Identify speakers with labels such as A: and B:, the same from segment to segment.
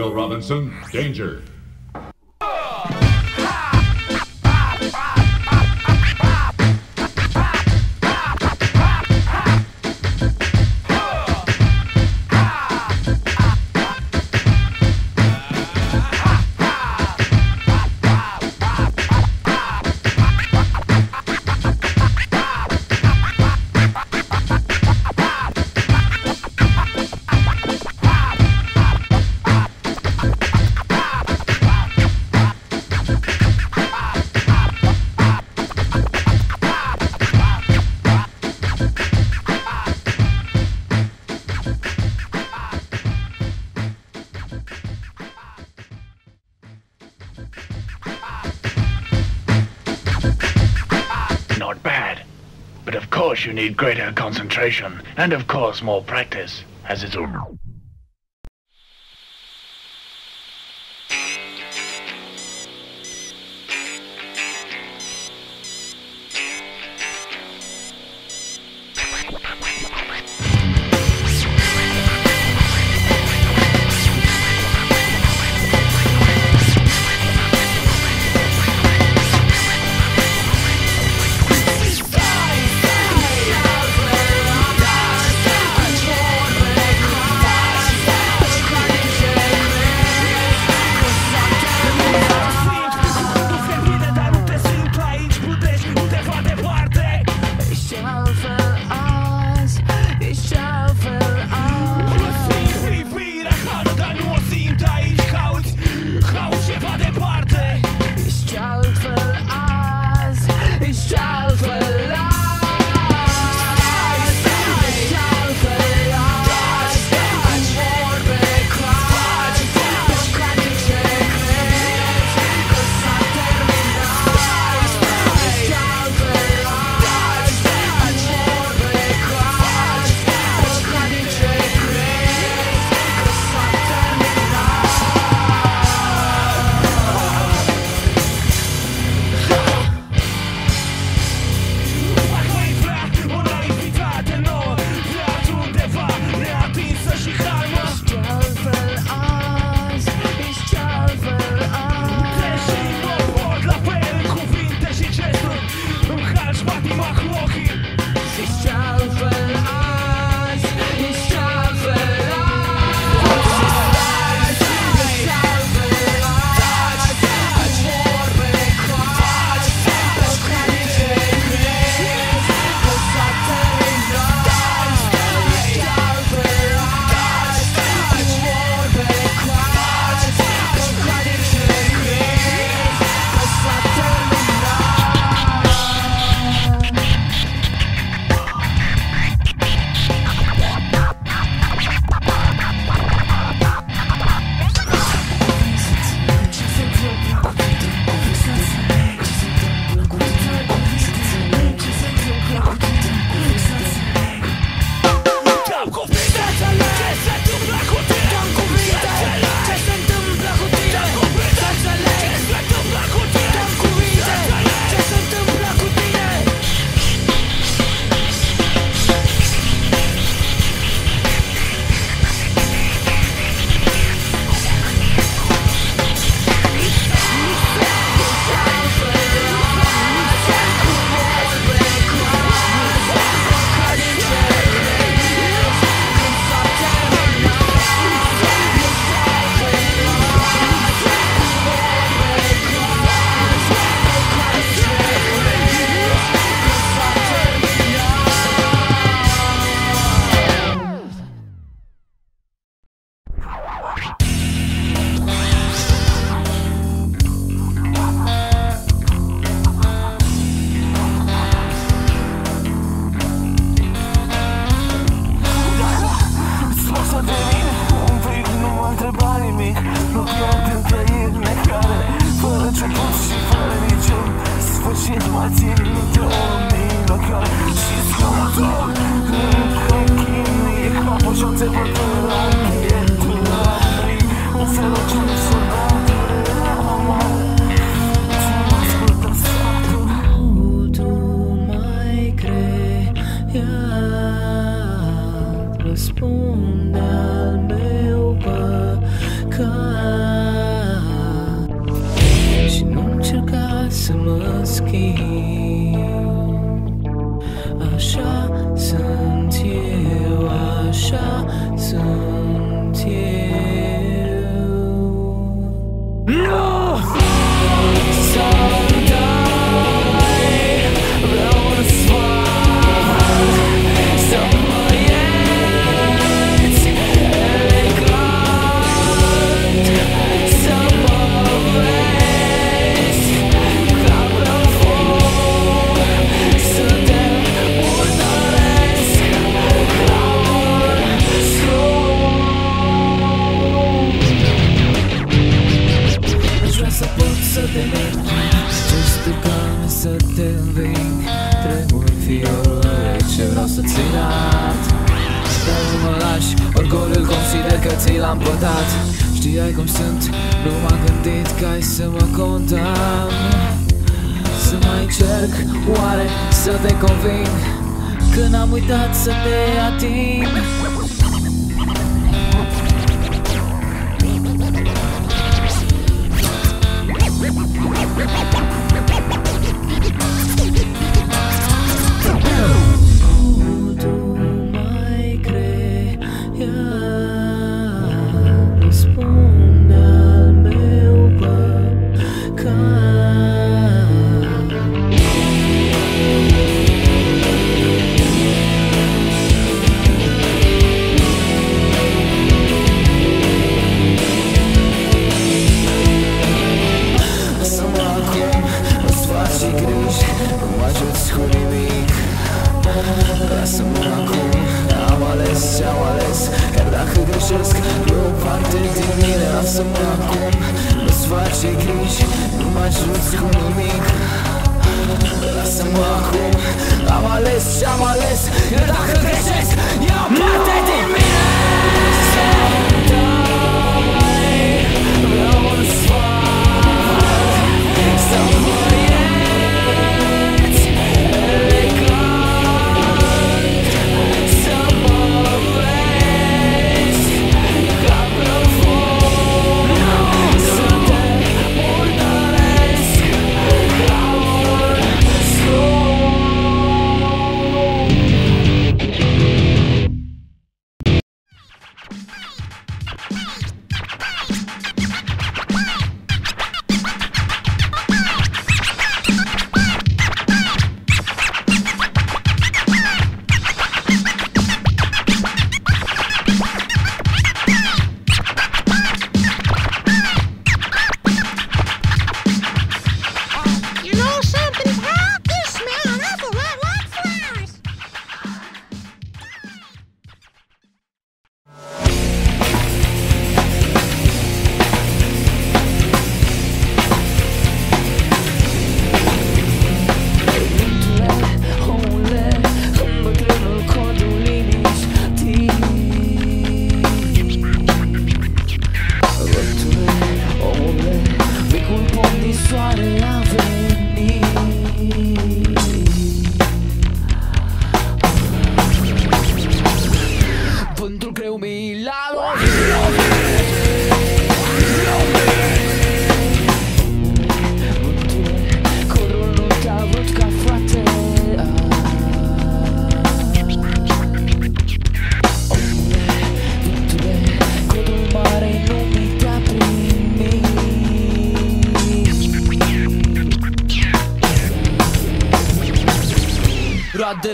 A: Will Robinson. Danger.
B: course you need greater concentration, and of course more practice, as it's... so close. Oare să te conving Când am uitat să te ating We'll be right back. depășesc E o parte din mine, lasă-mă acum. Nu-ți face griji, nu mă ajuți cu nimic. Lasă-mă acum. Am ales și-am ales Eu dacă greșesc, iau parte din mine. Să-mi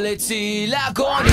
B: let's see. La
C: con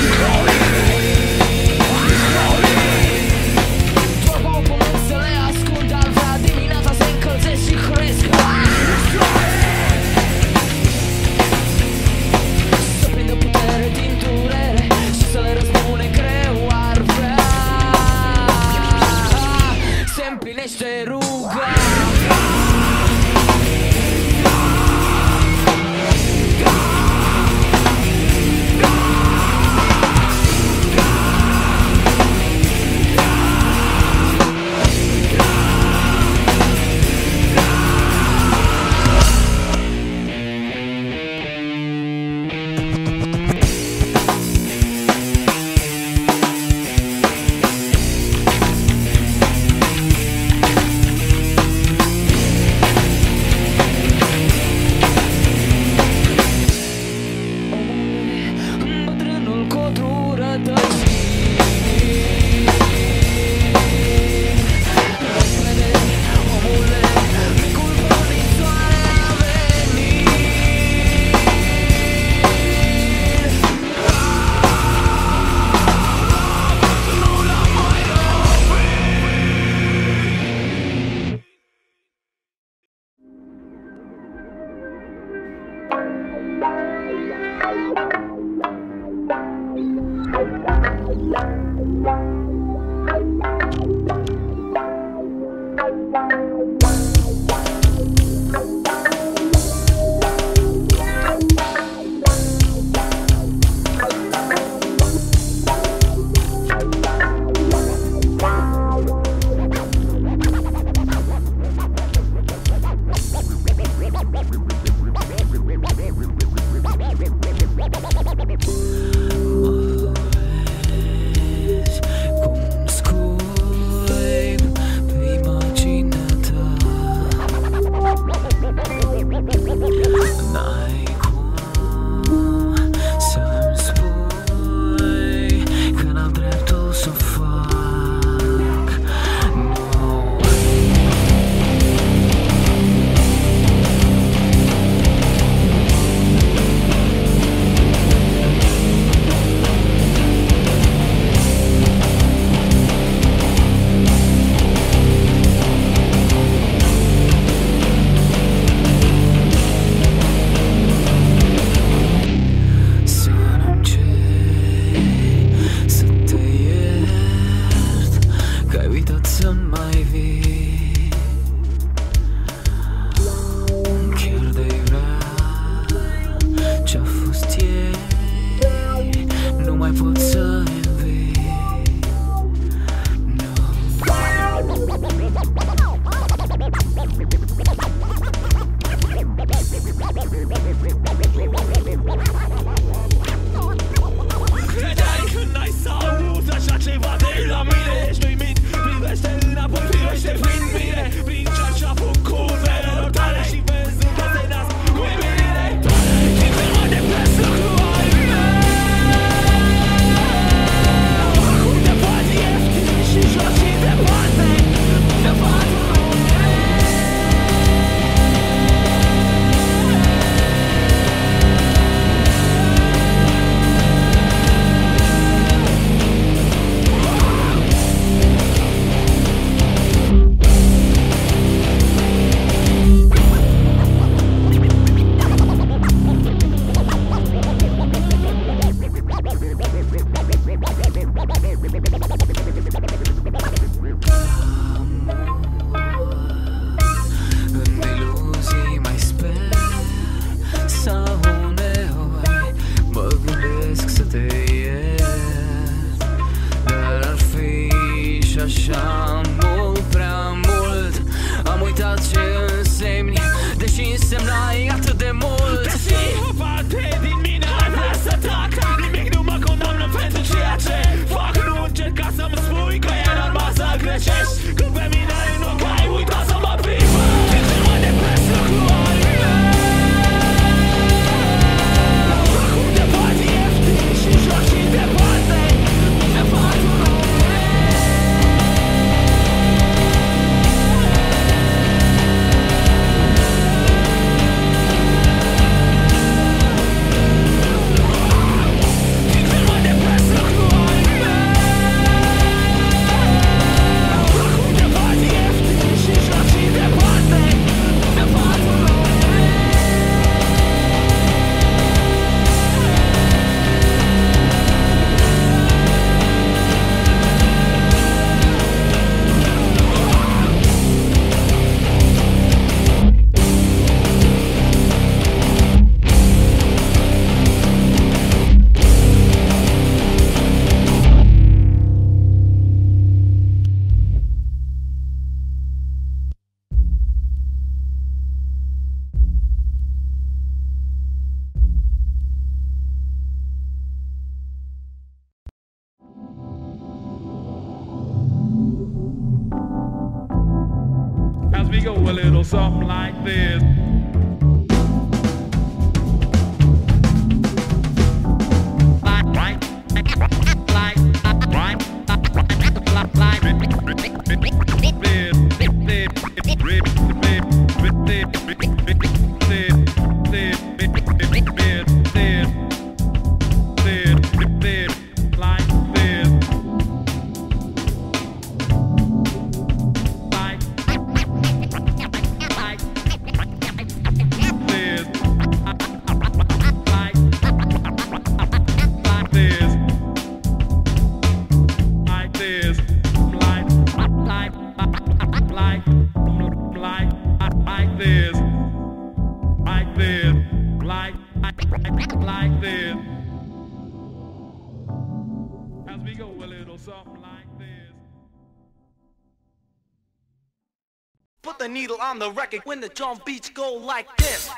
C: needle on the record when the drum beats go like this.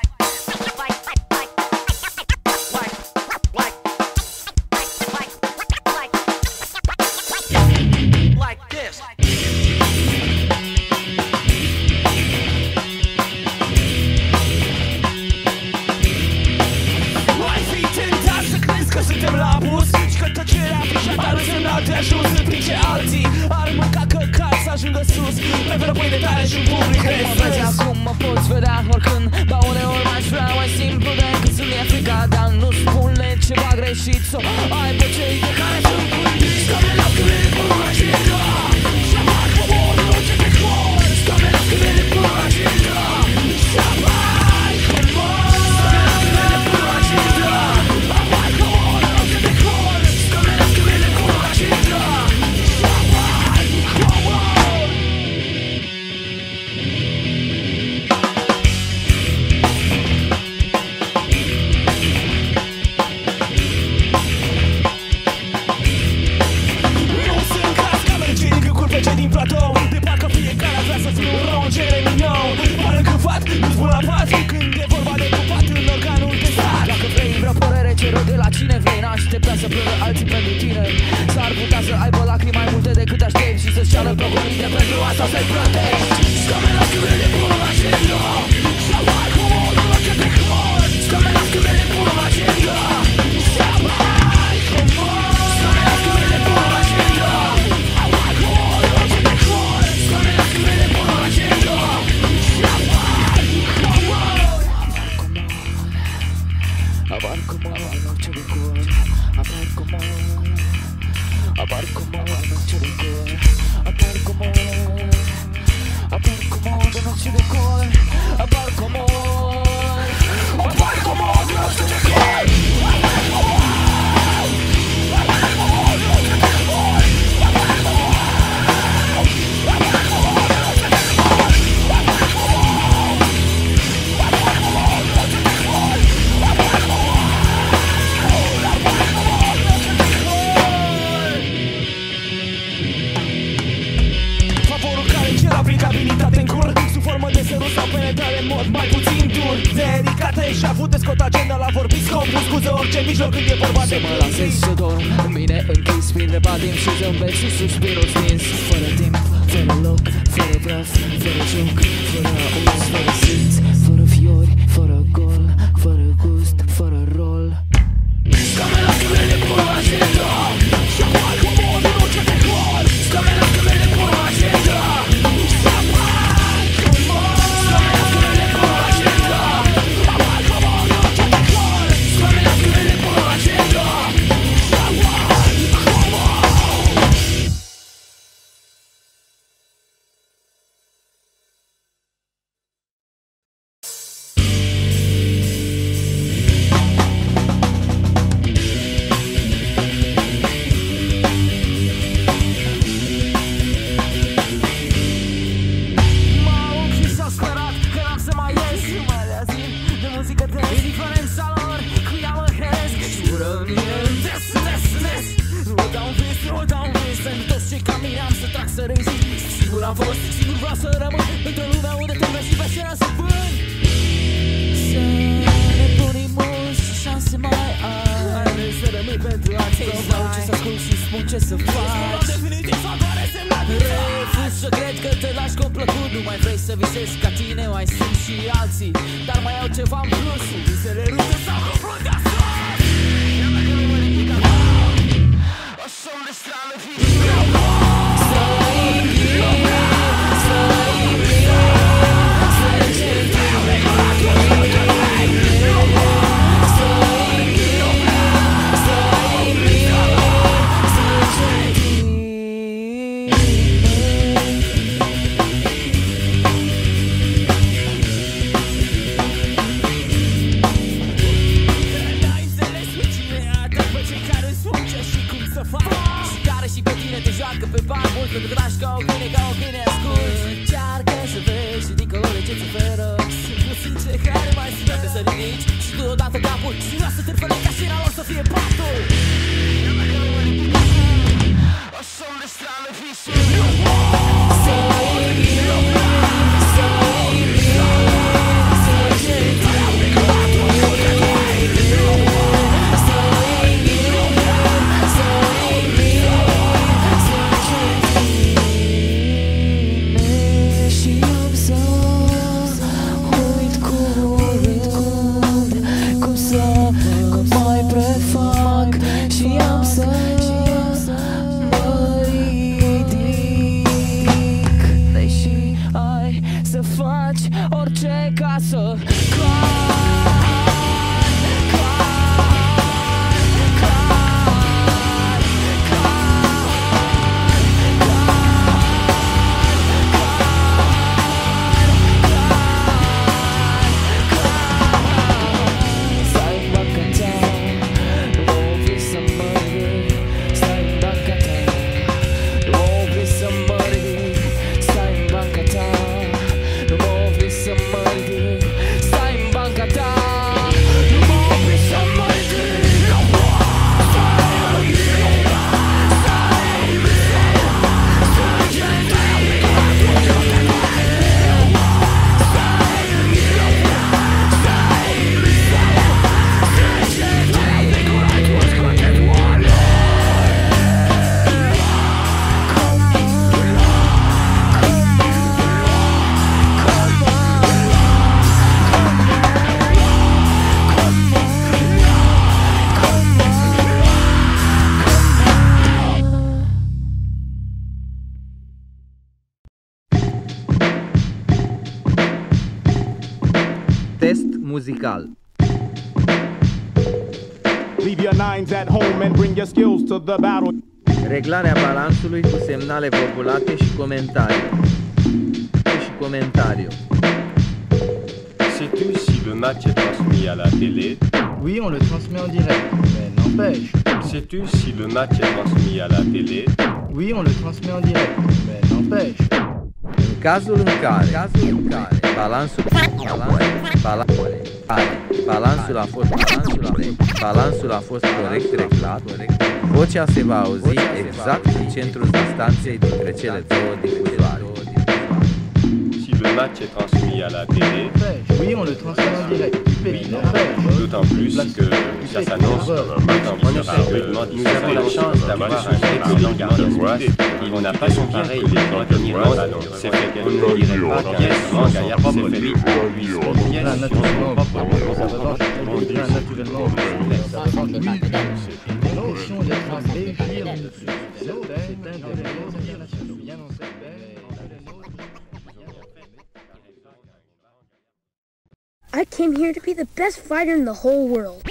B: so I picture you am fost Și vreau să rămân într-o lume unde trebuie și vesela să vând Să ne punem mulți și șanse mai ai Are. Să rămâi pentru a Să vreau ce să ascult și spun ce să faci. Ești definitiv sau doar semnat Refuz să
D: cred că te lași complăcut. Nu mai vrei să visezi ca tine mai sunt și alții. Dar mai au ceva în plus. Visele rupte sau
B: confruntați. Battle.
E: Reglarea balansului cu semnale populate și comentarii Și comentariu
F: Sais-tu si le match est transmis à la télé?
G: Oui, on le transmet en direct, mais n'empêche.
F: Sais-tu si le match est transmis à la télé?
G: Oui, on le transmet en direct, mais n'empêche.
E: În cazul în care, cazul în care balansul, balansul, balansul, balansul a fost balansul a, balansul a fost corect reglat, vocea se va auzi exact în centrul distanței dintre cele două difuzoare.
F: Si le match à la télé.
G: Oui, on le transmet en direct.
F: D'autant plus que ça s'annonce comme un match qui sera rudement Nous avons la chance d'avoir un excellent gardien de. On n'a pas son pareil. C'est fait qu'on ne dirait pas qu'un gaillard s'est fait
G: naturellement,
H: I came here to be the best fighter in the whole world.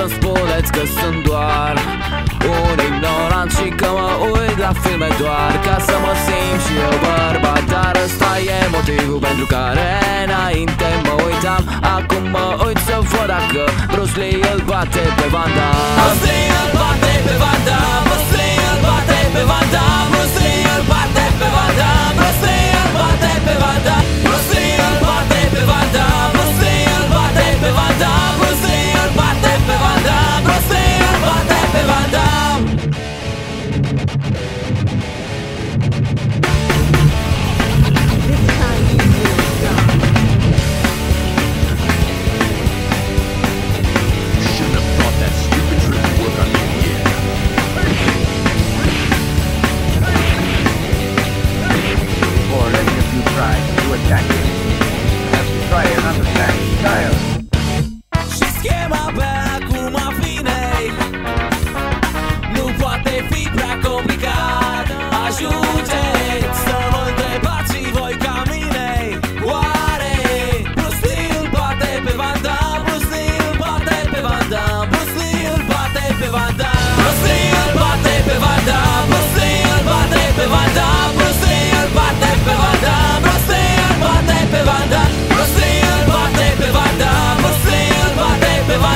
B: Cum să spuneți că sunt doar Un ignorant și că mă uit la filme doar Ca să mă simt și eu bărbat. Dar ăsta e motivul pentru care înainte mă uitam. Acum mă uit să văd dacă Bruce Lee îl bate pe Van Damme. Bruce Lee îl bate pe Van Damme. Bruce Lee îl bate pe Van Damme. Bruce Lee îl bate pe Van Damme. Bruce Lee îl bate pe Van Damme. Bruce Lee îl bate pe Van Damme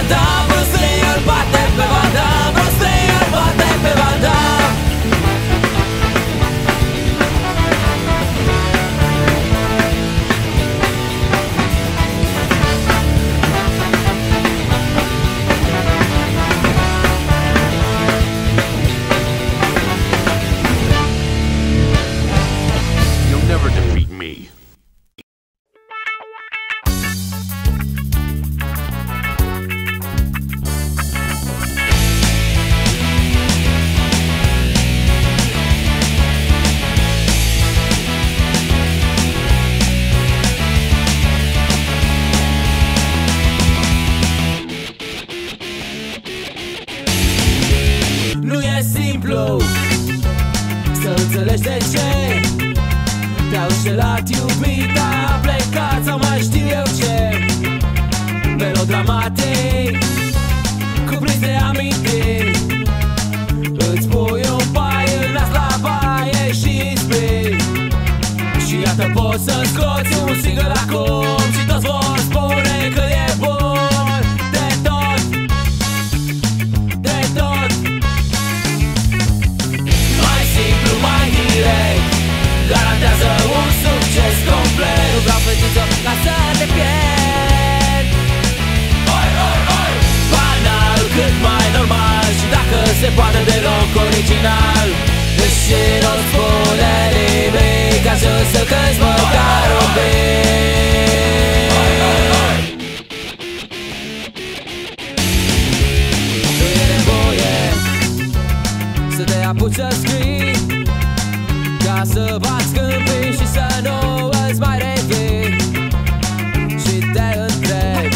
B: когда poți să scoți un singur acum Și toți vor spune că e bun. De tot De tot. Mai simplu, mai direct Garantează un succes complet. Nu vreau fetiță ca să te pierd. Oi, oi, oi. Banal, cât mai normal Și dacă se poate deloc original Deși nu-ți spune nimic Ajuns să cânti măcar un pic Nu e nevoie să te apuci să scrii Ca să bați câmpii și să nu îți mai revii Și te întreb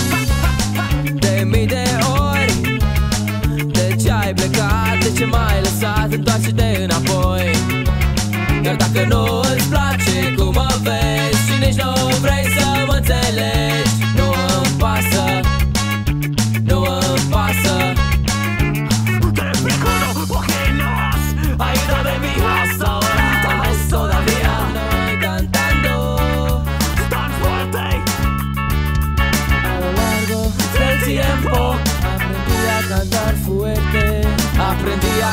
B: De mii de ori De ce ai plecat, de ce m-ai lăsat Întoarce-te înapoi. Iar dacă nu îți place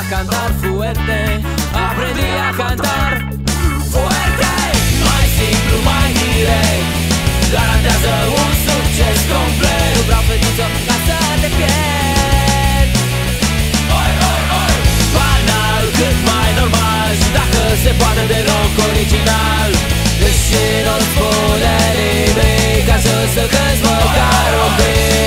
B: a cantar fuerte Aprendí a cantar fuerte. Mai simplu, mai direct Garantează un succes complet. Nu vreau fetiță ca să te pierd. Oi, oi, oi Banal, cât mai normal. Și dacă se poate deloc original Deși nu-ți spune nimic Ajuns să cânti măcar un pic